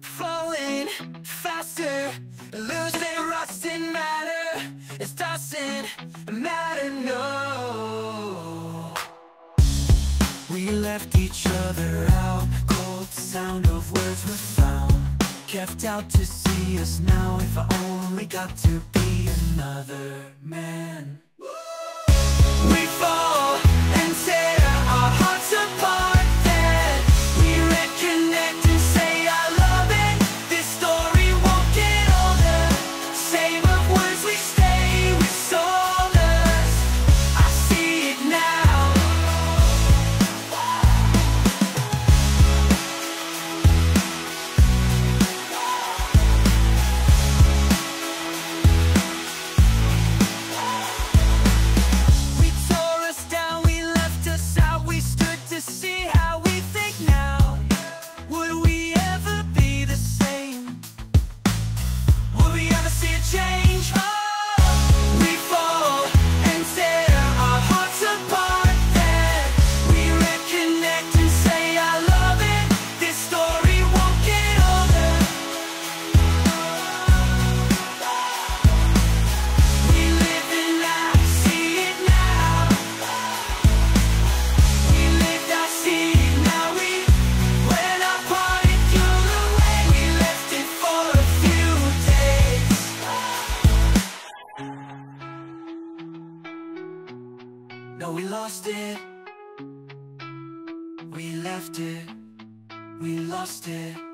Falling faster, losing rusting matter. It doesn't matter, no. We left each other out, cold sound of words were found. Kept out to see us now if I only got to be another man. No, we lost it. We left it. We lost it.